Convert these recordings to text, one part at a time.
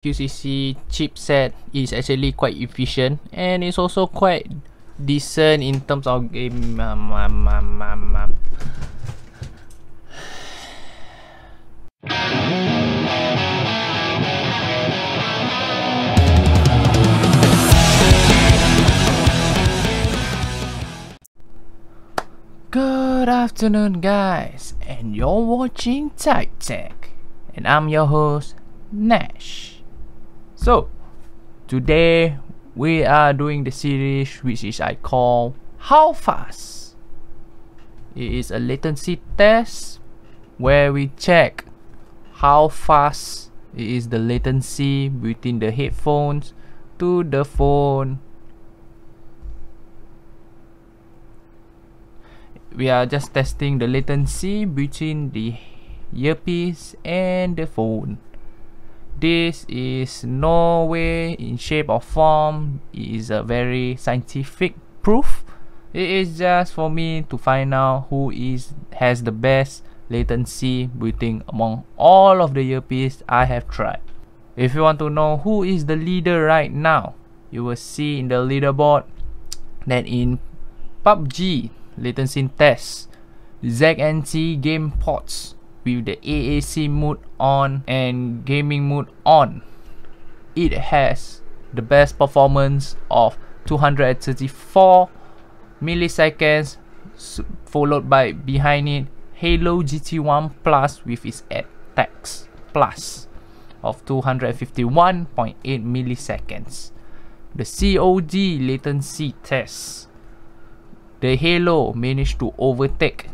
QCC chipset is actually quite efficient and it's also quite decent in terms of game um, um, um, um, um. Good afternoon guys and you're watching Tech Tech and I'm your host Nash. So, today we are doing the series which is I call How Fast. It is a latency test where we check how fast is the latency between the headphones to the phone. We are just testing the latency between the earpiece and the phone this is no way in shape or form it is a very scientific proof. It is just for me to find out who is has the best latency between among all of the earpiece I have tried. If you want to know who is the leader right now you will see in the leaderboard that in PUBG latency test ZNT game ports with the AAC mode on and gaming mode on. It has the best performance of 234 milliseconds followed by behind it Haylou GT1 Plus with its aptX plus of 251.8 milliseconds. The COD latency test. The Haylou managed to overtake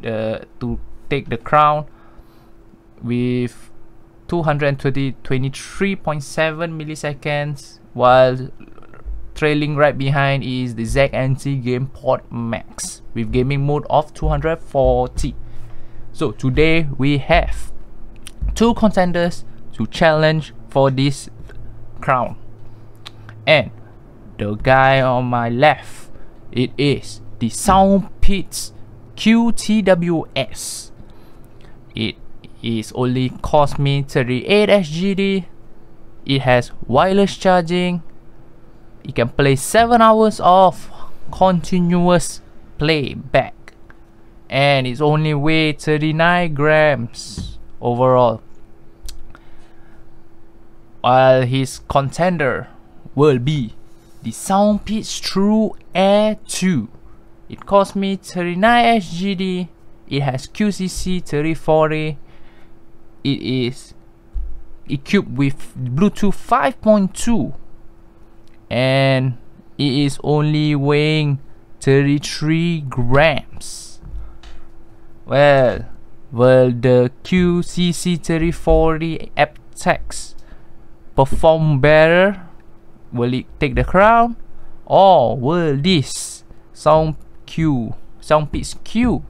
the to take the crown with 223.7 milliseconds while trailing right behind is the ZNT Game Port Max with gaming mode of 240 so today we have two contenders to challenge for this crown. And the guy on my left it is the Soundpeats QTWS it is only cost me 38 SGD it has wireless charging. It can play 7 hours of continuous playback. And it's only weigh 39 grams overall. While his contender will be the Soundpeats True Air 2 it cost me 39 SGD it has QCC 3040 it is equipped with Bluetooth 5.2 and it is only weighing 33 grams. Well will the QCC 3040 aptX perform better? Will it take the crown? Or will this sound Q Soundpeats Q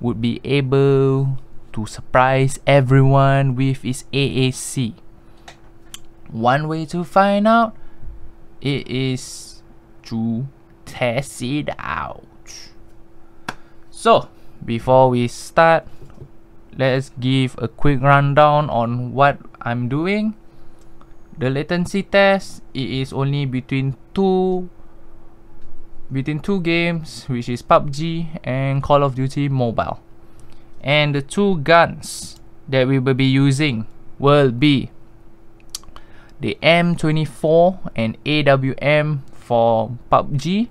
would be able to surprise everyone with its AAC. One way to find out it is to test it out. So, before we start, let's give a quick rundown on what I'm doing. The latency test it is only between two between two games which is PUBG and Call of Duty Mobile. And the two guns that we will be using will be the M24 and AWM for PUBG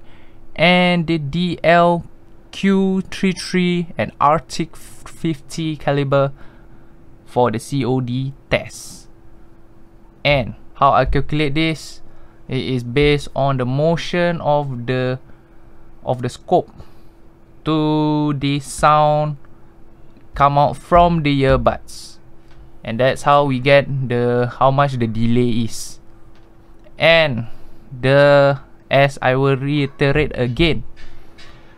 and the DLQ33 and Arctic 50 caliber for the COD test. And how I calculate this it is based on the motion of the of the scope to the sound come out from the earbuds. And that's how we get the how much the delay is. And the as I will reiterate again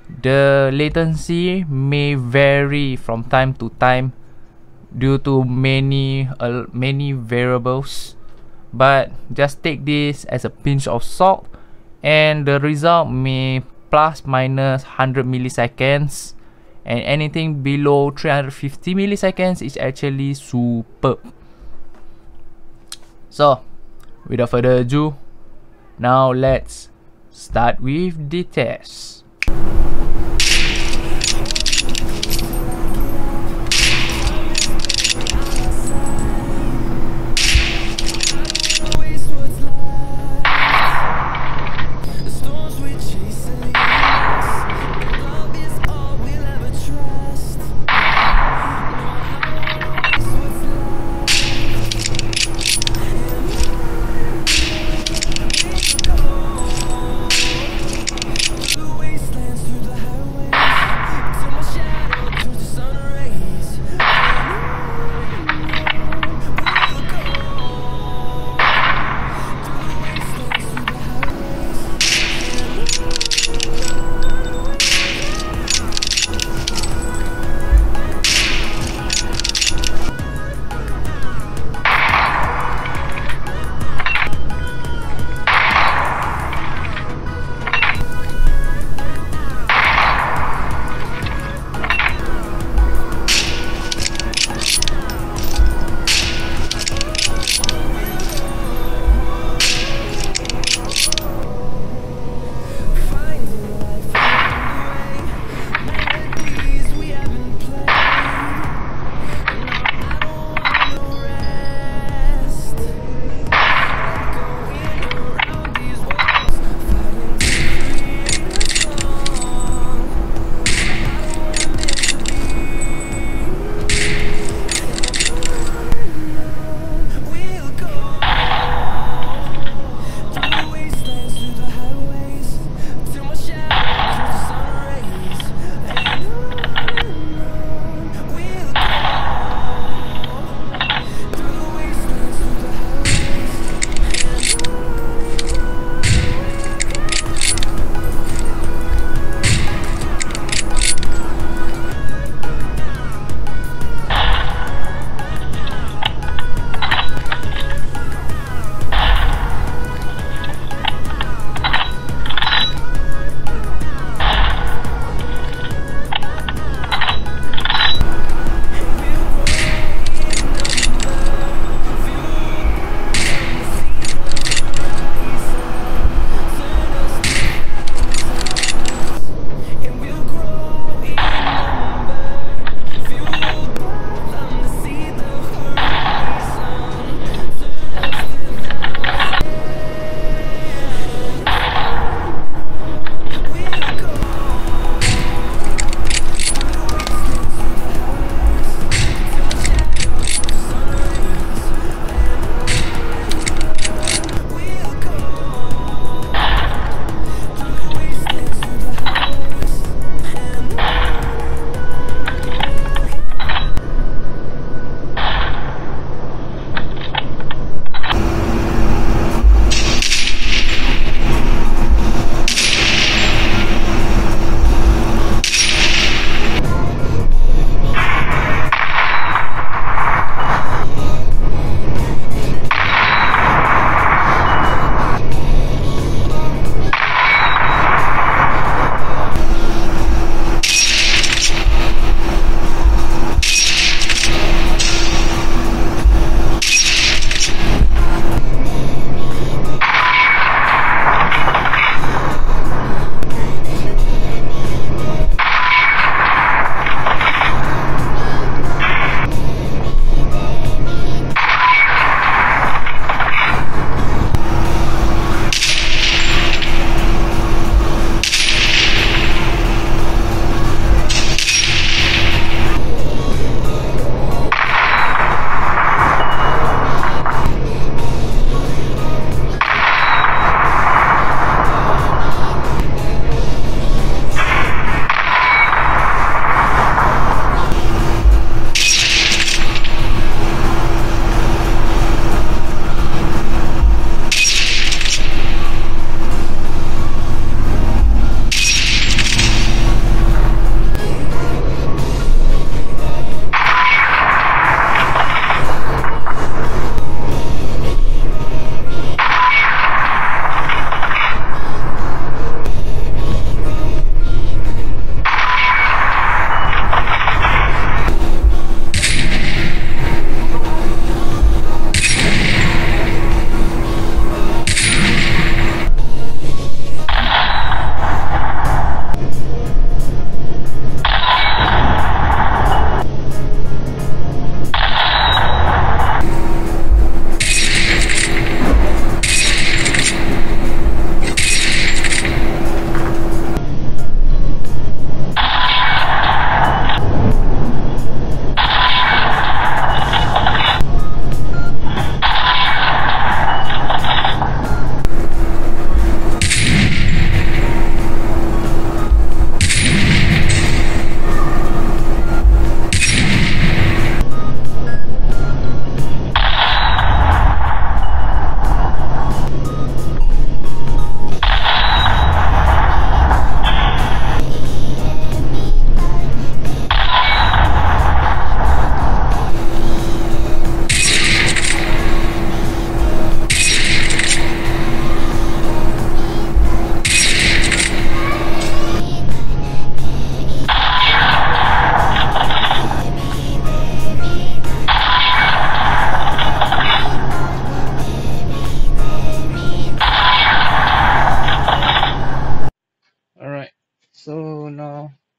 the latency may vary from time to time due to many uh, many variables. But just take this as a pinch of salt and the result may plus minus 100 milliseconds and anything below 350 milliseconds is actually superb So, without further ado, now let's start with the test.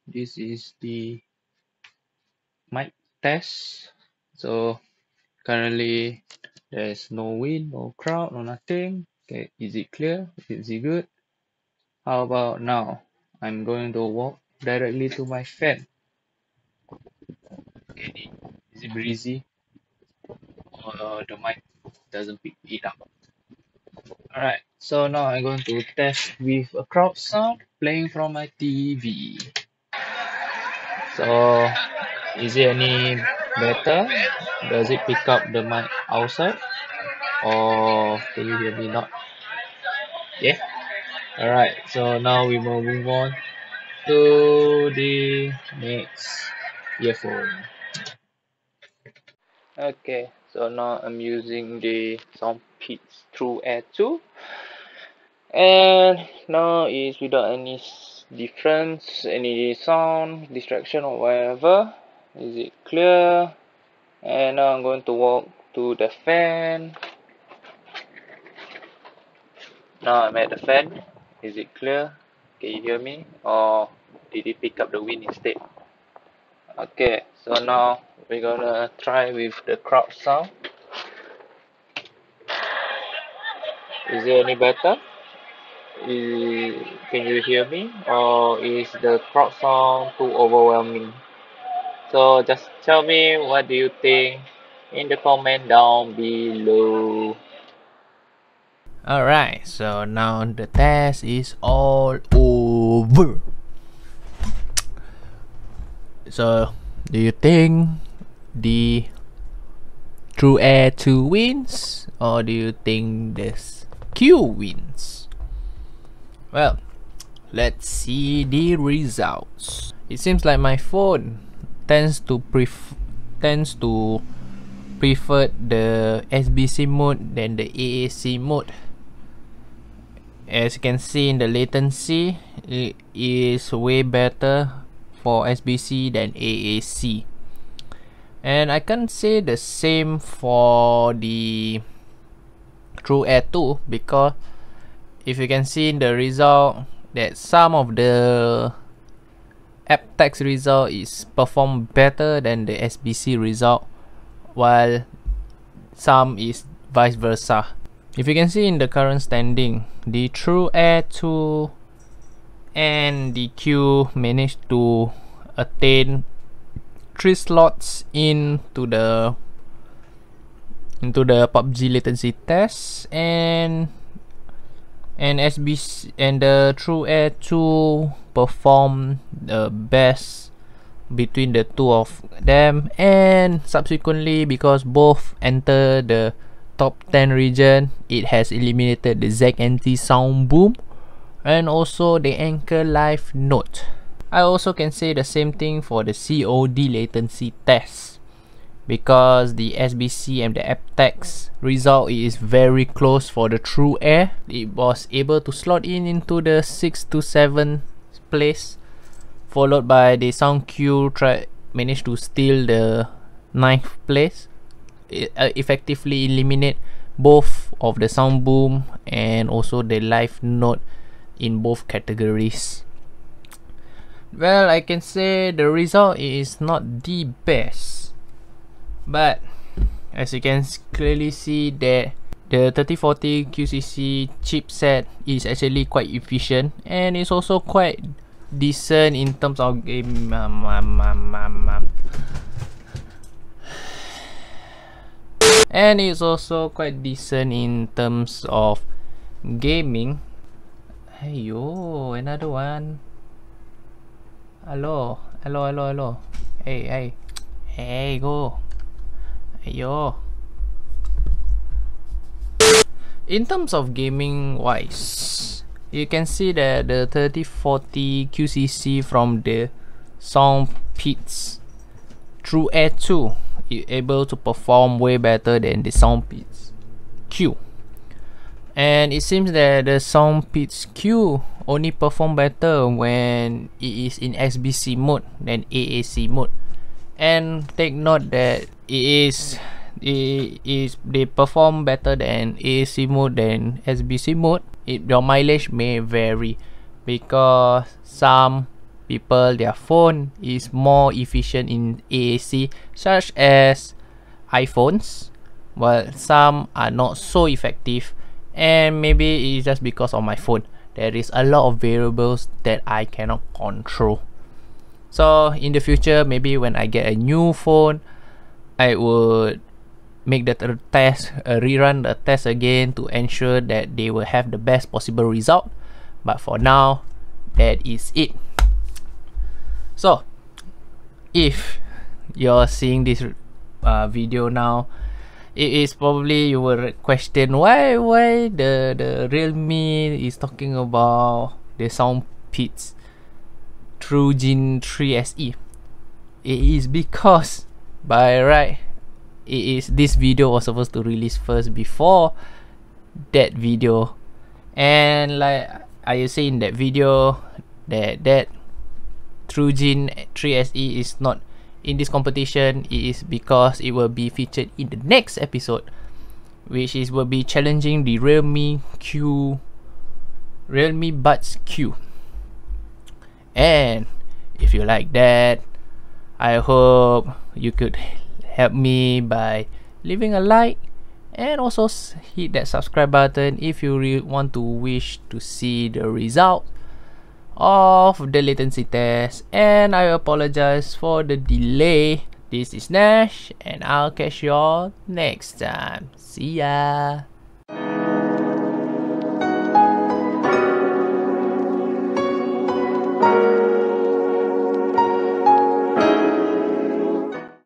This is the mic test. So currently there's no wind no crowd no nothing. Okay is it clear? Is it good? How about now? I'm going to walk directly to my fan. Okay is it breezy? Or the mic doesn't pick it up? Alright so now I'm going to test with a crowd sound playing from my TV so is it any better? Does it pick up the mic outside? Or can you hear me not? Yeah? Alright so now we will move on to the next earphone. Okay so now I'm using the Soundpeats True Air 2 and now is without any difference any sound distraction or whatever. Is it clear? And now I'm going to walk to the fan. Now I'm at the fan. Is it clear? Can you hear me? Or did it pick up the wind instead? Okay so now we're gonna try with the crowd sound. Is it any better is, can you hear me? Or is the crowd sound too overwhelming? So just tell me what do you think? In the comment down below. Alright so now the test is all over. So do you think the True Air 2 wins? Or do you think this Q wins well let's see the results. It seems like my phone tends to pref tends to prefer the SBC mode than the AAC mode. As you can see in the latency it is way better for SBC than AAC and I can say the same for the True Air 2 because if you can see in the result that some of the aptX result is performed better than the SBC result while some is vice versa. If you can see in the current standing, the True Air 2 and the Q managed to attain three slots into the into the PUBG latency test and and SBC and the True Air 2 perform the best between the two of them. And subsequently because both enter the top 10 region it has eliminated the ZNT sound boom and also the anchor live note. I also can say the same thing for the COD latency test because the SBC and the aptX result is very close for the true air. It was able to slot in into the 6 to 7 place followed by the SoundQ try managed to steal the ninth place. It, uh, effectively eliminate both of the sound boom and also the Life Note in both categories. Well i can say the result is not the best but as you can clearly see that the 3040 QCC chipset is actually quite efficient and it's also quite decent in terms of game. Um, um, um, and it's also quite decent in terms of gaming. Hey yo another one. Hello hello hello hello. Hey hey. Hey go Ayo. In terms of gaming wise, you can see that the 3040 QCC from the Soundpeats True Air 2 is able to perform way better than the Soundpeats Q. And it seems that the Soundpeats Q only perform better when it is in SBC mode than AAC mode. And take note that it is it is they perform better than AAC mode than SBC mode. It your mileage may vary because some people their phone is more efficient in AAC such as iPhones while some are not so effective. And maybe it's just because of my phone. There is a lot of variables that I cannot control. So in the future maybe when I get a new phone I would make the test uh, rerun the test again to ensure that they will have the best possible result. But for now that is it. So if you're seeing this uh, video now it is probably you will question why why the the realme is talking about the sound pits Truengine 3SE it is because by right it is this video was supposed to release first before that video. And like I say in that video that that Truengine 3SE is not in this competition. It is because it will be featured in the next episode which is will be challenging the Realme Q Realme Buds Q. And if you like that I hope you could help me by leaving a like and also hit that subscribe button if you want to wish to see the result of the latency test and I apologize for the delay. This is Nash and I'll catch you all next time. See ya.